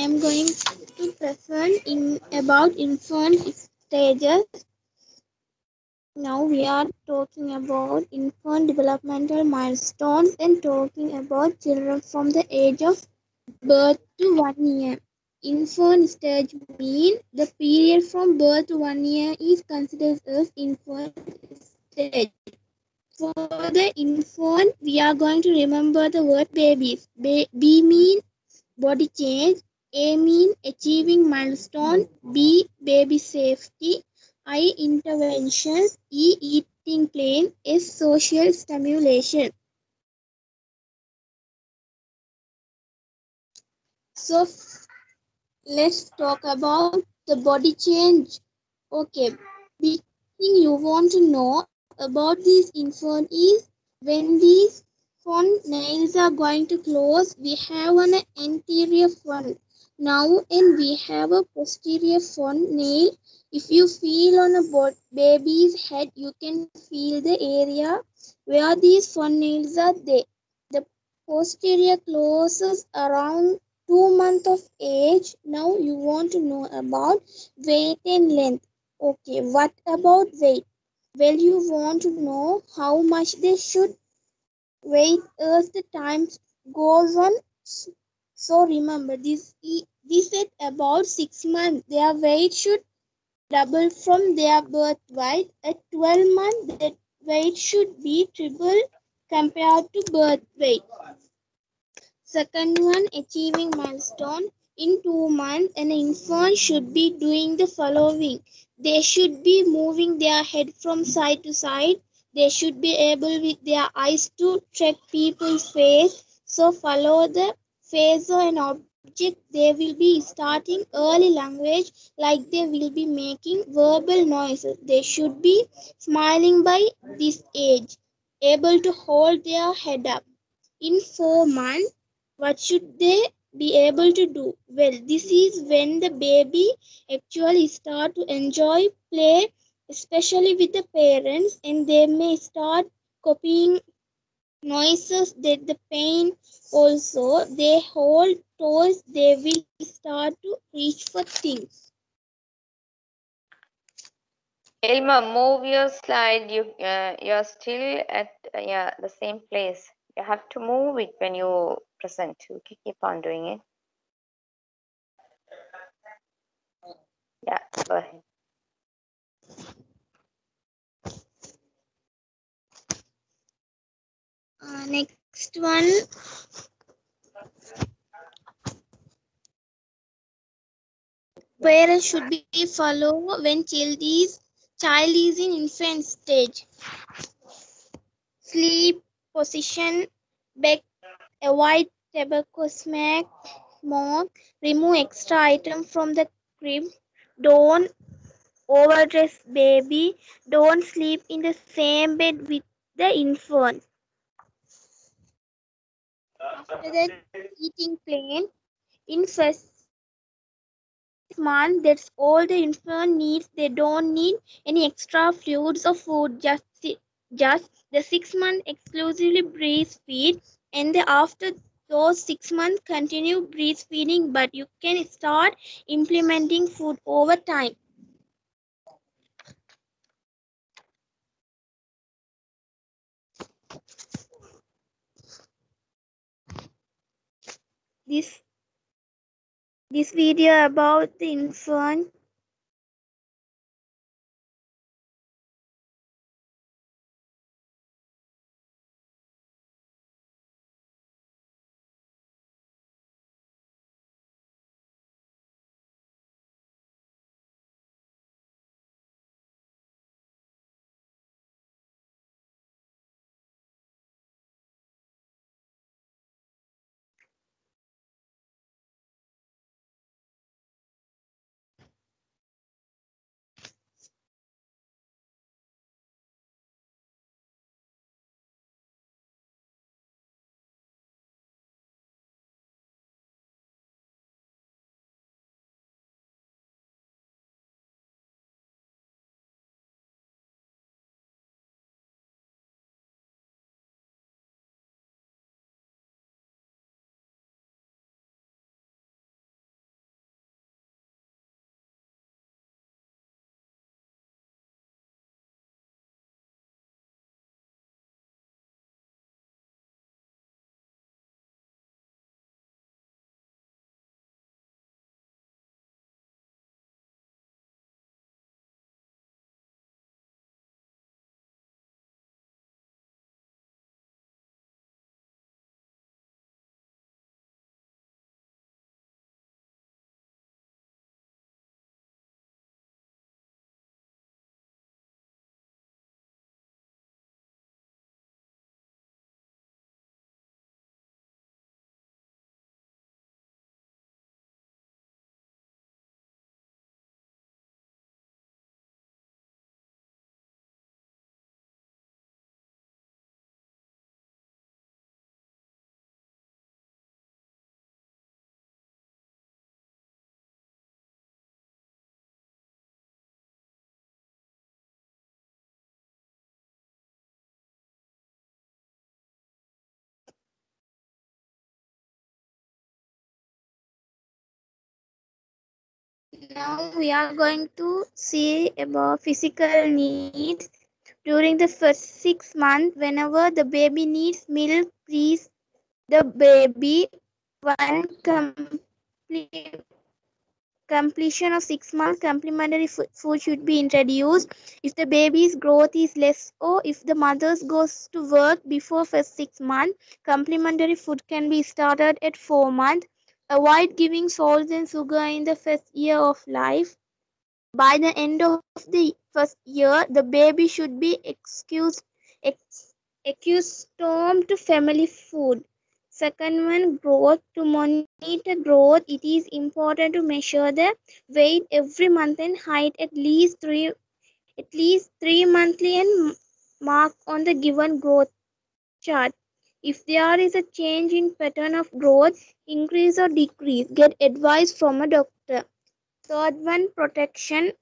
am going to present in about infant stages. Now we are talking about infant developmental milestones and talking about children from the age of birth to one year. Infant stage mean the period from birth to one year is considered as infant stage. For the infant, we are going to remember the word babies. Ba- B mean body change, A mean achieving milestone, B baby safety, I intervention, E eating plan, S social stimulation. So let's talk about the body change. Okay, the thing you want to know about this infant is when these fontanels are going to close, we have an anterior front. Now, and we have a posterior fontanel. If you feel on a baby's head, you can feel the area where these fontanels are there. The posterior closes around two months of age. Now you want to know about weight and length. Okay, what about weight? Well, you want to know how much they should weigh as the time goes on. So remember, this this at about six months, their weight should double from their birth weight. At 12 months, that weight should be triple compared to birth weight. Second one, achieving milestone. In two months, an infant should be doing the following. They should be moving their head from side to side. They should be able with their eyes to track people's face. So follow the of an object. They will be starting early language like they will be making verbal noises. They should be smiling by this age, able to hold their head up. In four months, what should they be able to do? Well, this is when the baby actually start to enjoy play, especially with the parents, and they may start copying noises that the pain also they hold toys they will start to reach for things Ilma, move your slide. You uh, you're still at uh, yeah the same place. You have to move it when you present. You keep on doing it. Yeah, go ahead. Next one. Parents should be follow when child is child is in infant stage. Sleep position back avoid tobacco smack smoke. Remove extra item from the crib. Don't overdress baby. Don't sleep in the same bed with the infant after that eating plan in first month that's all the infant needs. They don't need any extra fluids or food. Just just the six month exclusively breastfeed and the after those six months continue breastfeeding. But you can start implementing food over time this this video about the infant now we are going to see about physical needs. During the first six months whenever the baby needs milk please the baby one complete completion of six months complementary food should be introduced. If the baby's growth is less or if the mother goes to work before first six months complementary food can be started at four months avoid giving salts and sugar in the first year of life by the end of the first year the baby should be excused ex, accustomed to family food Second one, growth. To monitor growth, it is important to measure the weight every month and height at least three at least three monthly and mark on the given growth chart. If there is a change in pattern of growth, increase or decrease, get advice from a doctor. Third one, protection.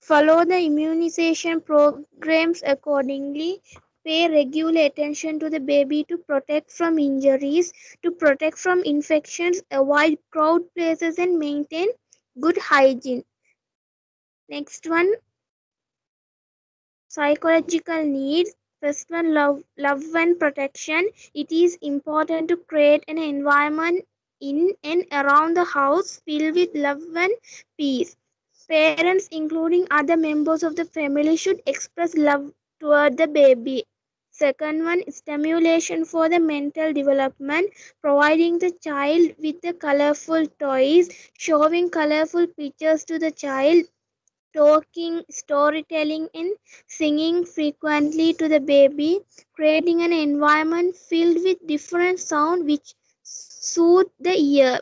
Follow the immunization programs accordingly pay regular attention to the baby to protect from injuries, to protect from infections, avoid crowd places, and maintain good hygiene. Next one psychological needs. First one love, love and protection. It is important to create an environment in and around the house filled with love and peace. Parents, including other members of the family, should express love toward the baby. Second one, stimulation for the mental development, providing the child with the colorful toys, showing colorful pictures to the child, talking, storytelling, and singing frequently to the baby, creating an environment filled with different sound which soothe the ear.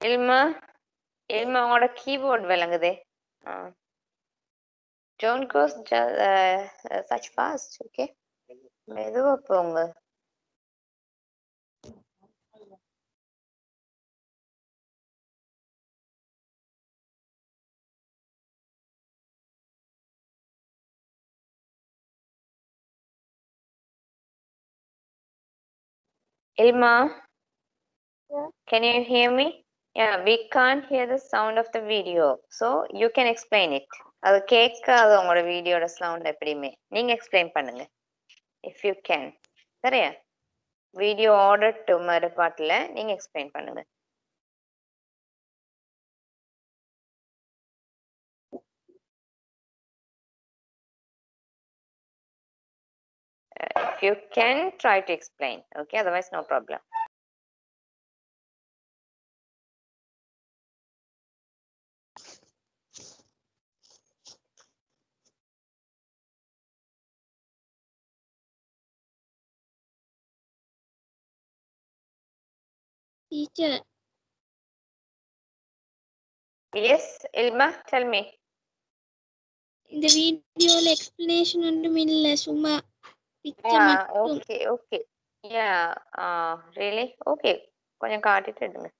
இல்மா இல்மா உங்களோட keyboard விளங்குதே ah don't go such fast okay மெதுவா போங்க Ilma, Yeah. can you hear me? Yeah, we can't hear the sound of the video. So you can explain it. அது கேட்காது உங்களோட வீடியோட sound எப்படியுமே நீங்க explain பண்ணுங்க இஃப் யூ கேன் சரியா வீடியோ ஆர்டர் டு மறு பாட்டில் நீங்க எக்ஸ்பிளைன் பண்ணுங்க if you can try to explain okay otherwise no problem Teacher. Yes, Ilma, tell me. In the video explanation on the middle, Suma picture yeah மட்டும் okay okay yeah uh really okay கொஞ்சம் காட்டிட்டு எடுங்க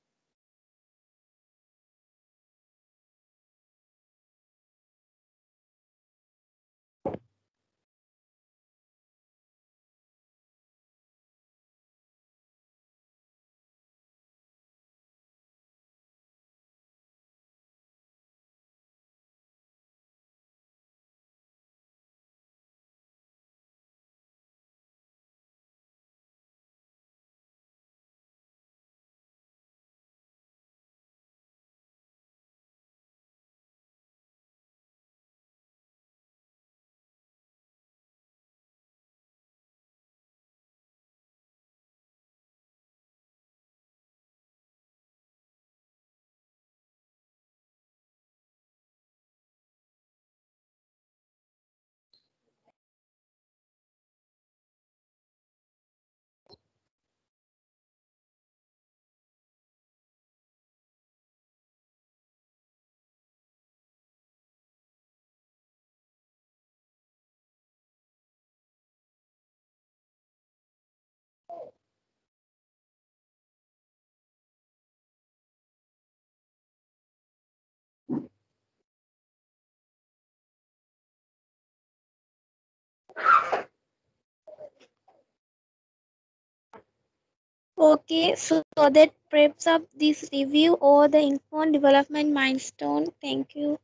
Okay, so that wraps up this review or the infant development milestone. Thank you.